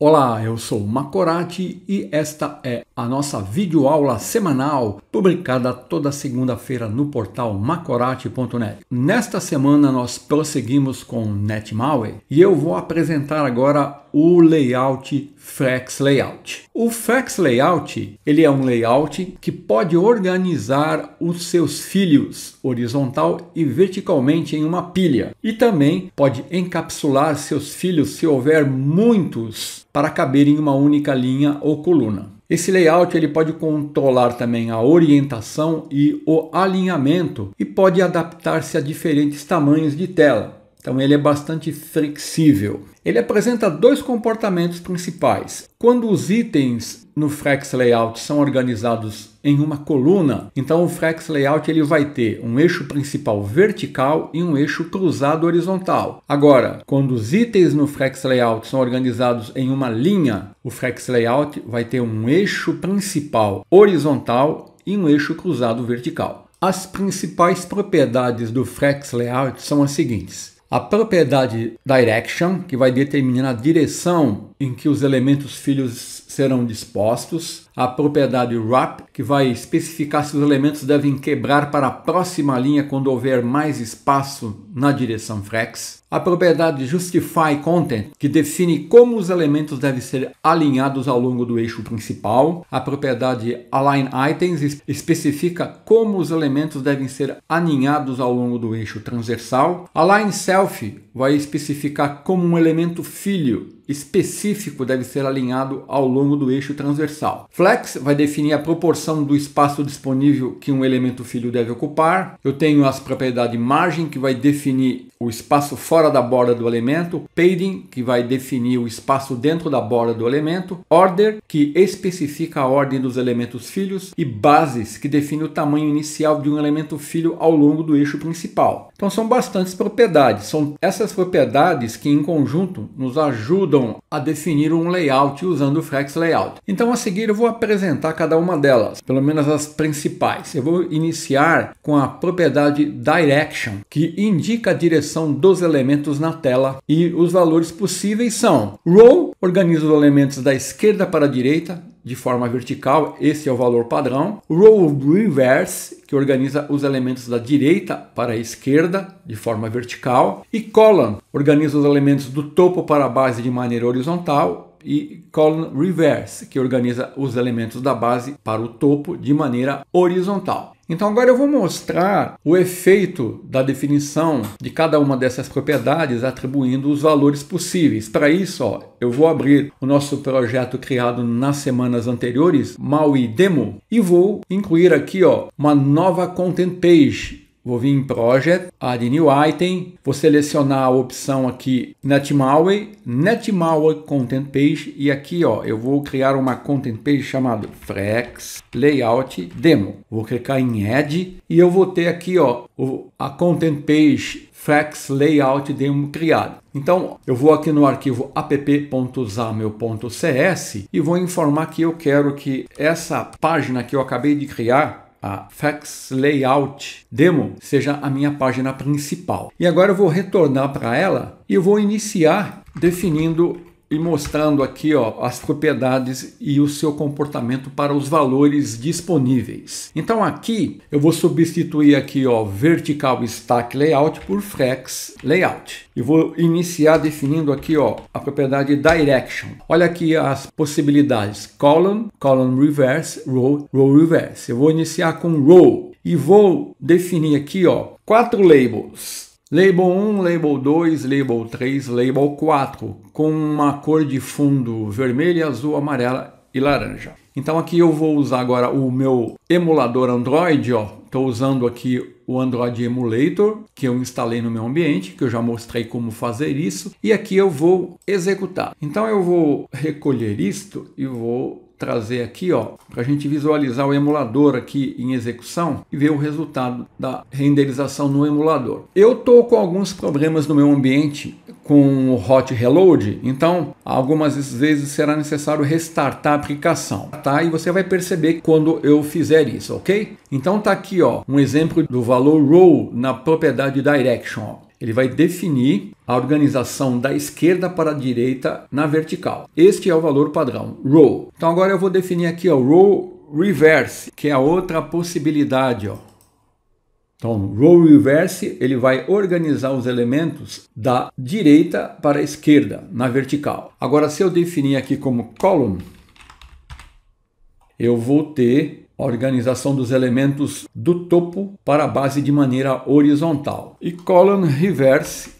Olá, eu sou Macorati e esta é a nossa videoaula semanal publicada toda segunda-feira no portal macorati.net. Nesta semana nós prosseguimos com NetMaui e eu vou apresentar agora o layout Flex Layout. O Flex Layout ele é um layout que pode organizar os seus filhos horizontal e verticalmente em uma pilha e também pode encapsular seus filhos se houver muitos para caber em uma única linha ou coluna. Esse layout ele pode controlar também a orientação e o alinhamento e pode adaptar-se a diferentes tamanhos de tela. Então ele é bastante flexível. Ele apresenta dois comportamentos principais. Quando os itens no Flex Layout são organizados em uma coluna, então o Flex Layout ele vai ter um eixo principal vertical e um eixo cruzado horizontal. Agora, quando os itens no Flex Layout são organizados em uma linha, o Flex Layout vai ter um eixo principal horizontal e um eixo cruzado vertical. As principais propriedades do Flex Layout são as seguintes. A propriedade direction, que vai determinar a direção em que os elementos filhos serão dispostos, a propriedade wrap, que vai especificar se os elementos devem quebrar para a próxima linha quando houver mais espaço na direção flex, a propriedade justify content, que define como os elementos devem ser alinhados ao longo do eixo principal, a propriedade align items especifica como os elementos devem ser alinhados ao longo do eixo transversal, align self vai especificar como um elemento filho específico deve ser alinhado ao longo do eixo transversal. Flex vai definir a proporção do espaço disponível que um elemento filho deve ocupar. Eu tenho as propriedades margem, que vai definir o espaço fora da borda do elemento, padding, que vai definir o espaço dentro da borda do elemento, order, que especifica a ordem dos elementos filhos, e bases, que define o tamanho inicial de um elemento filho ao longo do eixo principal. Então são bastantes propriedades, são essas propriedades que em conjunto nos ajudam a definir um layout usando o Flex Layout. Então a seguir eu vou apresentar cada uma delas, pelo menos as principais. Eu vou iniciar com a propriedade Direction, que indica a direção dos elementos na tela e os valores possíveis são row, organiza os elementos da esquerda para a direita de forma vertical, esse é o valor padrão. Row reverse, que organiza os elementos da direita para a esquerda de forma vertical. E column, organiza os elementos do topo para a base de maneira horizontal e column reverse, que organiza os elementos da base para o topo de maneira horizontal. Então agora eu vou mostrar o efeito da definição de cada uma dessas propriedades atribuindo os valores possíveis. Para isso, ó, eu vou abrir o nosso projeto criado nas semanas anteriores, Maui Demo, e vou incluir aqui ó, uma nova content page Vou vir em Project, Add New Item, vou selecionar a opção aqui NetMaui, NetMaui Content Page e aqui ó, eu vou criar uma Content Page chamada Flex Layout Demo. Vou clicar em Add e eu vou ter aqui ó, a Content Page Flex Layout Demo criado. Então eu vou aqui no arquivo app.zamel.cs e vou informar que eu quero que essa página que eu acabei de criar a Fax Layout Demo seja a minha página principal. E agora eu vou retornar para ela e eu vou iniciar definindo e mostrando aqui ó, as propriedades e o seu comportamento para os valores disponíveis. Então aqui eu vou substituir aqui ó, Vertical Stack Layout por Flex Layout. E vou iniciar definindo aqui ó, a propriedade Direction. Olha aqui as possibilidades Column, Column Reverse, Row, Row Reverse. Eu vou iniciar com Row e vou definir aqui ó, quatro labels Label 1, Label 2, Label 3, Label 4, com uma cor de fundo vermelha, azul, amarela e laranja. Então aqui eu vou usar agora o meu emulador Android, ó. Estou usando aqui o Android Emulator que eu instalei no meu ambiente, que eu já mostrei como fazer isso, e aqui eu vou executar. Então eu vou recolher isto e vou trazer aqui, ó, para a gente visualizar o emulador aqui em execução e ver o resultado da renderização no emulador. Eu estou com alguns problemas no meu ambiente com o hot reload, então algumas vezes será necessário restartar a aplicação, tá? E você vai perceber quando eu fizer isso, ok? Então tá aqui, ó, um exemplo do valor row na propriedade direction. Ó. ele vai definir a organização da esquerda para a direita na vertical. Este é o valor padrão, row. Então agora eu vou definir aqui o row reverse, que é a outra possibilidade, ó. Então, row reverse, ele vai organizar os elementos da direita para a esquerda na vertical. Agora, se eu definir aqui como column, eu vou ter a organização dos elementos do topo para a base de maneira horizontal. E column reverse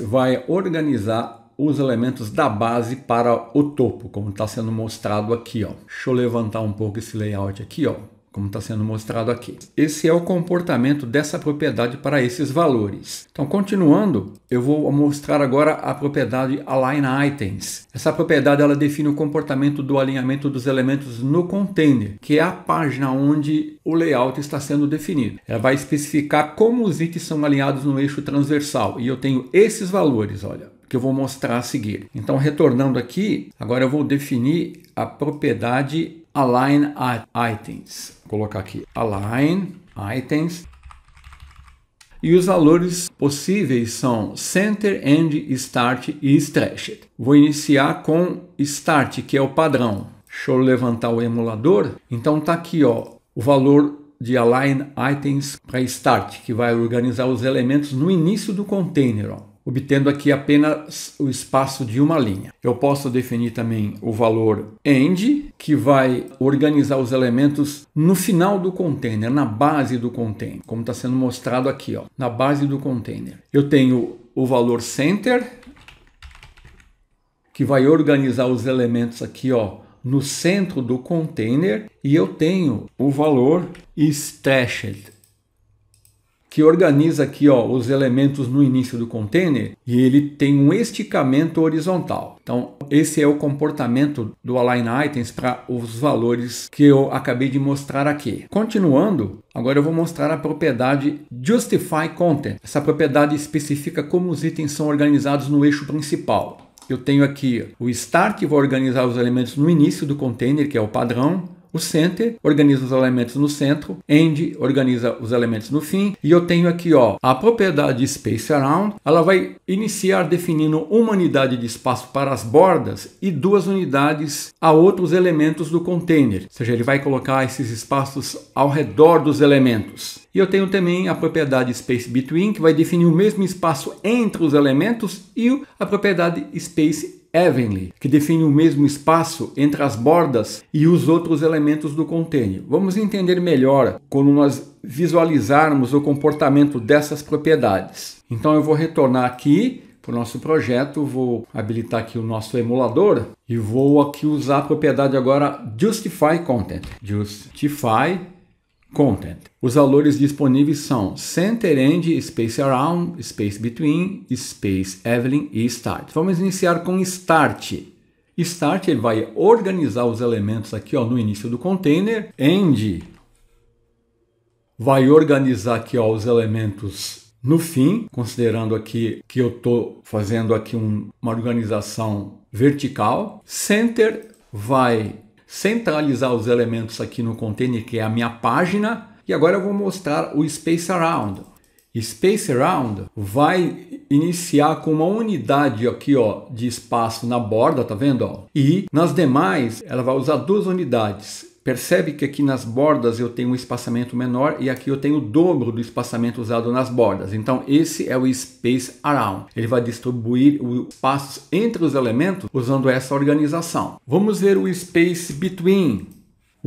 vai organizar os elementos da base para o topo, como está sendo mostrado aqui. Ó. Deixa eu levantar um pouco esse layout aqui. Ó como está sendo mostrado aqui. Esse é o comportamento dessa propriedade para esses valores. Então, continuando, eu vou mostrar agora a propriedade Align Items. Essa propriedade ela define o comportamento do alinhamento dos elementos no container, que é a página onde o layout está sendo definido. Ela vai especificar como os itens são alinhados no eixo transversal. E eu tenho esses valores, olha que eu vou mostrar a seguir. Então, retornando aqui, agora eu vou definir a propriedade Align Items. Vou colocar aqui Align Items. E os valores possíveis são Center, End, Start e Stretched. Vou iniciar com Start, que é o padrão. Deixa eu levantar o emulador. Então tá aqui ó, o valor de Align Items para Start, que vai organizar os elementos no início do container. Ó obtendo aqui apenas o espaço de uma linha. Eu posso definir também o valor end, que vai organizar os elementos no final do container, na base do container, como está sendo mostrado aqui, ó, na base do container. Eu tenho o valor center, que vai organizar os elementos aqui, ó, no centro do container, e eu tenho o valor stashed, que organiza aqui ó, os elementos no início do container e ele tem um esticamento horizontal. Então, esse é o comportamento do Align Items para os valores que eu acabei de mostrar aqui. Continuando, agora eu vou mostrar a propriedade Justify Content. Essa propriedade especifica como os itens são organizados no eixo principal. Eu tenho aqui o start, que vai organizar os elementos no início do container, que é o padrão. O center organiza os elementos no centro, end organiza os elementos no fim, e eu tenho aqui ó, a propriedade space around, ela vai iniciar definindo uma unidade de espaço para as bordas e duas unidades a outros elementos do container, ou seja, ele vai colocar esses espaços ao redor dos elementos. E eu tenho também a propriedade space between, que vai definir o mesmo espaço entre os elementos, e a propriedade space evenly, que define o mesmo espaço entre as bordas e os outros elementos do container. Vamos entender melhor quando nós visualizarmos o comportamento dessas propriedades. Então eu vou retornar aqui para o nosso projeto, vou habilitar aqui o nosso emulador e vou aqui usar a propriedade agora Justify Content. Justify Content. Os valores disponíveis são Center End, Space Around, Space Between, Space Evelyn e Start. Vamos iniciar com Start. Start ele vai organizar os elementos aqui ó, no início do container. End vai organizar aqui ó, os elementos no fim, considerando aqui que eu estou fazendo aqui um, uma organização vertical. Center vai centralizar os elementos aqui no container, que é a minha página. E agora eu vou mostrar o Space Around. Space Around vai iniciar com uma unidade aqui ó, de espaço na borda, tá vendo? Ó? E nas demais ela vai usar duas unidades Percebe que aqui nas bordas eu tenho um espaçamento menor e aqui eu tenho o dobro do espaçamento usado nas bordas. Então esse é o Space Around. Ele vai distribuir o espaço entre os elementos usando essa organização. Vamos ver o Space Between.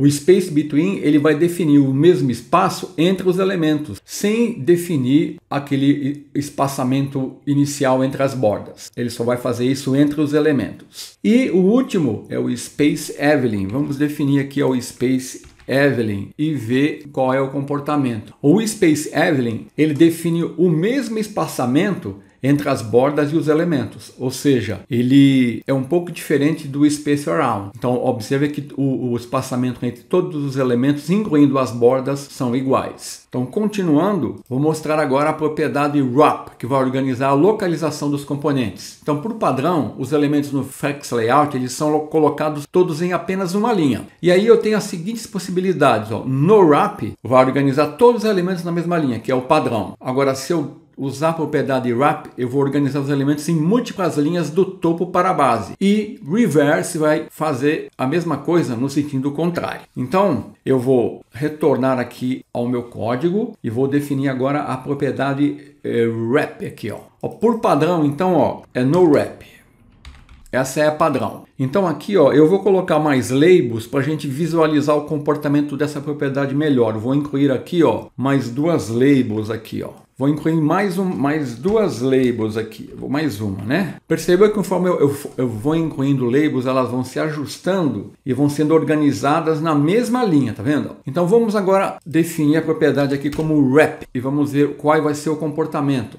O space between ele vai definir o mesmo espaço entre os elementos, sem definir aquele espaçamento inicial entre as bordas. Ele só vai fazer isso entre os elementos. E o último é o space Evelyn. Vamos definir aqui o space Evelyn e ver qual é o comportamento. O Space Evelyn ele define o mesmo espaçamento entre as bordas e os elementos, ou seja, ele é um pouco diferente do Space Around. Então, observe que o, o espaçamento entre todos os elementos, incluindo as bordas, são iguais. Então, continuando, vou mostrar agora a propriedade Wrap, que vai organizar a localização dos componentes. Então, por padrão, os elementos no Flex Layout eles são colocados todos em apenas uma linha. E aí eu tenho as seguintes possibilidades. Ó. No Wrap, vai organizar todos os elementos na mesma linha, que é o padrão. Agora, se eu usar a propriedade wrap, eu vou organizar os elementos em múltiplas linhas do topo para a base. E reverse vai fazer a mesma coisa no sentido contrário. Então, eu vou retornar aqui ao meu código e vou definir agora a propriedade eh, wrap aqui, ó. Por padrão, então, ó, é no wrap. Essa é a padrão. Então aqui ó, eu vou colocar mais labels para a gente visualizar o comportamento dessa propriedade melhor. Vou incluir aqui ó, mais duas labels aqui ó. Vou incluir mais, um, mais duas labels aqui, mais uma, né? Perceba que conforme eu, eu, eu, vou incluindo labels, elas vão se ajustando e vão sendo organizadas na mesma linha, tá vendo? Então vamos agora definir a propriedade aqui como wrap e vamos ver qual vai ser o comportamento.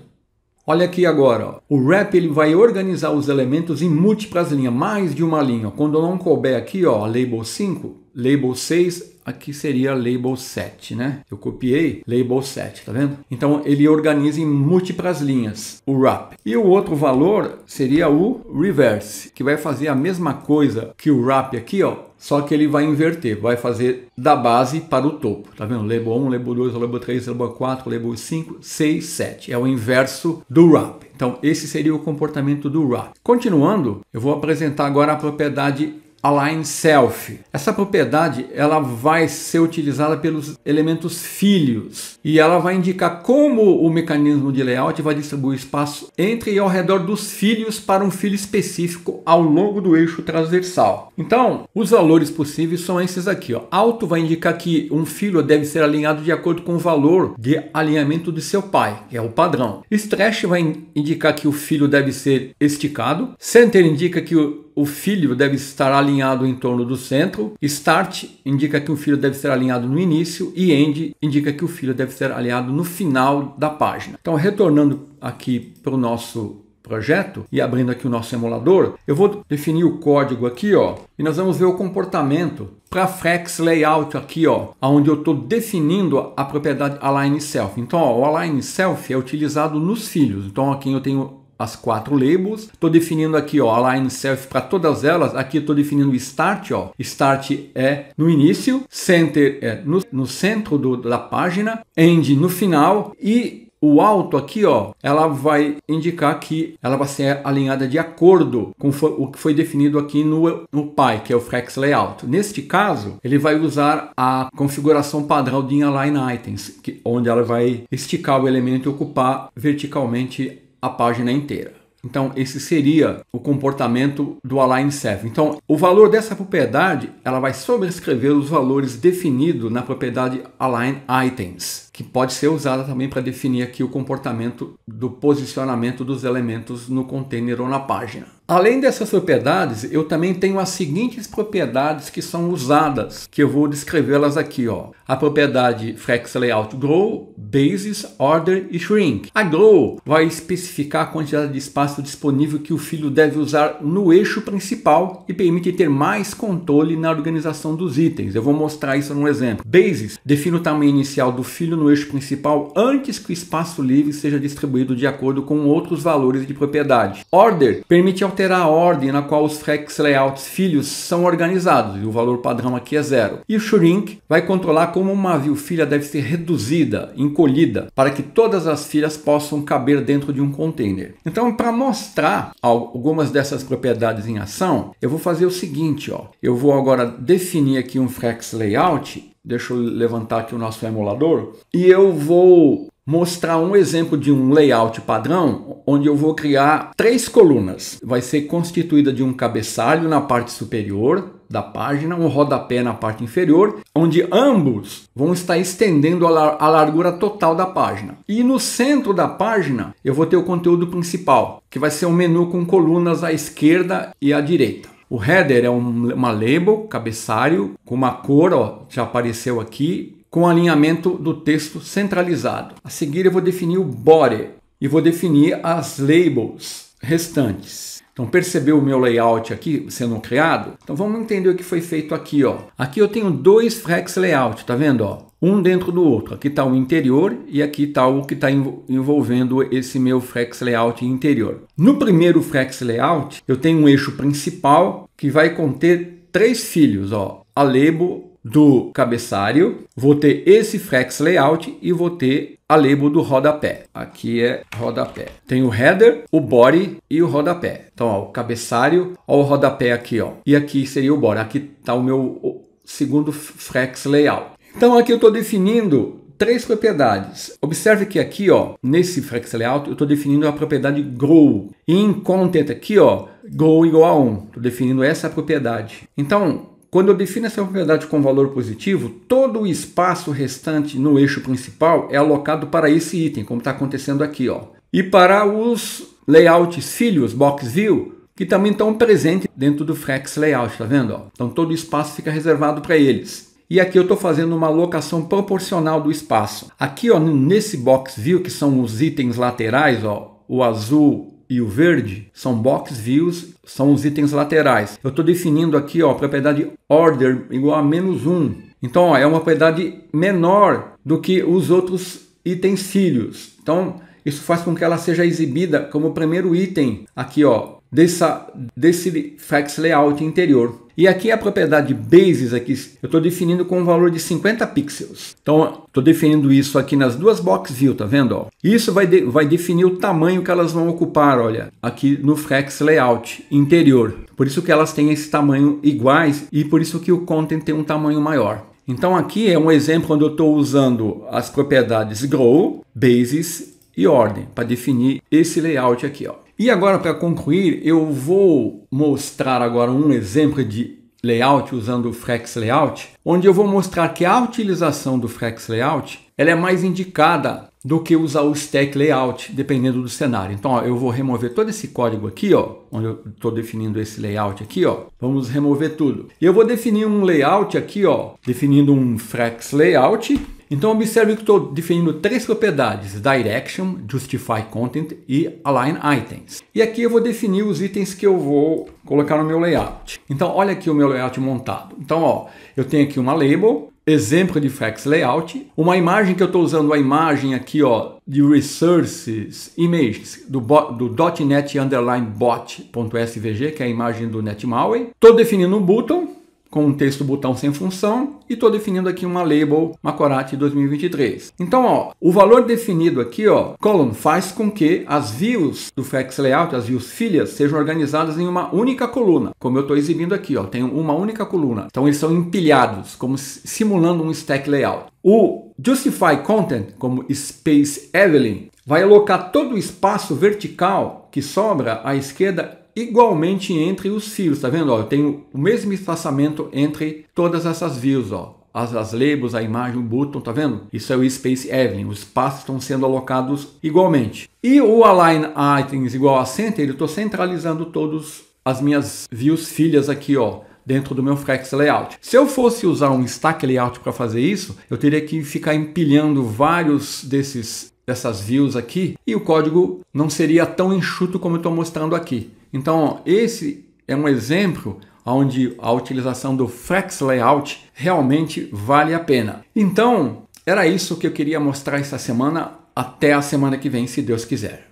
Olha aqui agora, ó. o wrap ele vai organizar os elementos em múltiplas linhas, mais de uma linha. Quando não couber aqui, ó, label 5, label 6, aqui seria label 7, né? Eu copiei label 7, tá vendo? Então ele organiza em múltiplas linhas o wrap. E o outro valor seria o reverse, que vai fazer a mesma coisa que o wrap aqui, ó, só que ele vai inverter, vai fazer da base para o topo, tá vendo? Label 1, label 2, label 3, label 4, label 5, 6, 7. É o inverso do wrap. Então esse seria o comportamento do wrap. Continuando, eu vou apresentar agora a propriedade align self. Essa propriedade ela vai ser utilizada pelos elementos filhos e ela vai indicar como o mecanismo de layout vai distribuir espaço entre e ao redor dos filhos para um filho específico ao longo do eixo transversal. Então, os valores possíveis são esses aqui. Ó. Alto vai indicar que um filho deve ser alinhado de acordo com o valor de alinhamento de seu pai, que é o padrão. Stretch vai indicar que o filho deve ser esticado. Center indica que o o filho deve estar alinhado em torno do centro. Start indica que o filho deve ser alinhado no início e End indica que o filho deve ser alinhado no final da página. Então, retornando aqui para o nosso projeto e abrindo aqui o nosso emulador, eu vou definir o código aqui, ó, e nós vamos ver o comportamento para Flex Layout aqui, ó, onde eu estou definindo a propriedade Align Self. Então, ó, o Align Self é utilizado nos filhos. Então, aqui eu tenho as quatro labels. Estou definindo aqui, ó, align self para todas elas. Aqui estou definindo start, ó. Start é no início, center é no, no centro do, da página, end no final e o alto aqui, ó, ela vai indicar que ela vai ser alinhada de acordo com o que foi definido aqui no, no Pi, que é o Flex Layout. Neste caso, ele vai usar a configuração padrão de Align Items, que, onde ela vai esticar o elemento e ocupar verticalmente a página inteira. Então, esse seria o comportamento do align self. Então, o valor dessa propriedade, ela vai sobrescrever os valores definidos na propriedade align items que pode ser usada também para definir aqui o comportamento do posicionamento dos elementos no container ou na página. Além dessas propriedades, eu também tenho as seguintes propriedades que são usadas, que eu vou descrevê-las aqui. Ó. A propriedade Flex Layout Grow, Basis, Order e Shrink. A Grow vai especificar a quantidade de espaço disponível que o filho deve usar no eixo principal e permite ter mais controle na organização dos itens. Eu vou mostrar isso num exemplo. Basis define o tamanho inicial do filho no eixo principal antes que o espaço livre seja distribuído de acordo com outros valores de propriedade. Order permite alterar a ordem na qual os flex layouts filhos são organizados, e o valor padrão aqui é zero. E o shrink vai controlar como uma view filha deve ser reduzida, encolhida, para que todas as filhas possam caber dentro de um container. Então, para mostrar algumas dessas propriedades em ação, eu vou fazer o seguinte, ó. Eu vou agora definir aqui um flex layout Deixa eu levantar aqui o nosso emulador e eu vou mostrar um exemplo de um layout padrão onde eu vou criar três colunas. Vai ser constituída de um cabeçalho na parte superior da página, um rodapé na parte inferior, onde ambos vão estar estendendo a largura total da página. E no centro da página eu vou ter o conteúdo principal, que vai ser um menu com colunas à esquerda e à direita. O header é um, uma label, cabeçalho, com uma cor, ó, já apareceu aqui, com alinhamento do texto centralizado. A seguir eu vou definir o body. e vou definir as labels restantes. Então percebeu o meu layout aqui sendo criado? Então vamos entender o que foi feito aqui, ó. Aqui eu tenho dois Flex Layout, tá vendo, ó? Um dentro do outro. Aqui está o interior e aqui está o que está envolvendo esse meu Flex Layout interior. No primeiro Flex Layout, eu tenho um eixo principal que vai conter três filhos, ó. A label do cabeçalho, vou ter esse flex layout e vou ter a label do rodapé. Aqui é rodapé. Tem o header, o body e o rodapé. Então, ó, o cabeçalho, ó, o rodapé aqui, ó. E aqui seria o body. Aqui está o meu segundo flex layout. Então, aqui eu estou definindo três propriedades. Observe que aqui, ó, nesse flex layout, eu estou definindo a propriedade grow. E em content aqui, ó, grow igual a 1. Estou definindo essa propriedade. Então, quando eu defino essa propriedade com valor positivo, todo o espaço restante no eixo principal é alocado para esse item, como está acontecendo aqui. Ó. E para os layouts filhos, box view, que também estão presentes dentro do Flex Layout, tá vendo? Ó? Então todo o espaço fica reservado para eles. E aqui eu estou fazendo uma alocação proporcional do espaço. Aqui ó, nesse box view, que são os itens laterais, ó, o azul e o verde são box views, são os itens laterais. Eu estou definindo aqui ó, a propriedade order igual a menos 1. Então ó, é uma propriedade menor do que os outros itens filhos. Então isso faz com que ela seja exibida como primeiro item aqui ó, dessa, desse Flex Layout interior. E aqui a propriedade bases aqui, eu estou definindo com um valor de 50 pixels. Então, estou definindo isso aqui nas duas box view, tá vendo? Ó? Isso vai, de, vai definir o tamanho que elas vão ocupar, olha, aqui no Flex Layout interior. Por isso que elas têm esse tamanho iguais e por isso que o content tem um tamanho maior. Então aqui é um exemplo onde eu estou usando as propriedades grow, bases e ordem para definir esse layout aqui. Ó. E agora, para concluir, eu vou mostrar agora um exemplo de layout usando o Flex Layout, onde eu vou mostrar que a utilização do Flex Layout ela é mais indicada do que usar o Stack Layout, dependendo do cenário. Então, ó, eu vou remover todo esse código aqui, ó, onde eu estou definindo esse layout aqui, ó. Vamos remover tudo. E eu vou definir um layout aqui, ó, definindo um Flex Layout então observe que estou definindo três propriedades, Direction, Justify Content e Align Items. E aqui eu vou definir os itens que eu vou colocar no meu layout. Então olha aqui o meu layout montado. Então ó, eu tenho aqui uma label, exemplo de Flex Layout, uma imagem que eu estou usando a imagem aqui ó, de Resources Images do, do .NET underline bot.svg, que é a imagem do NetMaui. Estou definindo um button, com um texto botão sem função e estou definindo aqui uma label Macorati 2023. Então, ó, o valor definido aqui, ó, column, faz com que as views do Flex Layout, as views filhas, sejam organizadas em uma única coluna, como eu estou exibindo aqui, ó, tem uma única coluna. Então, eles são empilhados, como simulando um stack layout. O Justify Content, como Space Evelyn, vai alocar todo o espaço vertical que sobra à esquerda igualmente entre os fios, tá vendo? Eu tenho o mesmo espaçamento entre todas essas views, ó. As, as labels, a imagem, o button, tá vendo? Isso é o Space Evelyn, os espaços estão sendo alocados igualmente. E o Align Items igual a Center, eu estou centralizando todas as minhas views filhas aqui, ó dentro do meu Flex Layout. Se eu fosse usar um Stack Layout para fazer isso, eu teria que ficar empilhando vários desses dessas views aqui e o código não seria tão enxuto como eu estou mostrando aqui. Então, esse é um exemplo onde a utilização do Flex Layout realmente vale a pena. Então, era isso que eu queria mostrar essa semana. Até a semana que vem, se Deus quiser.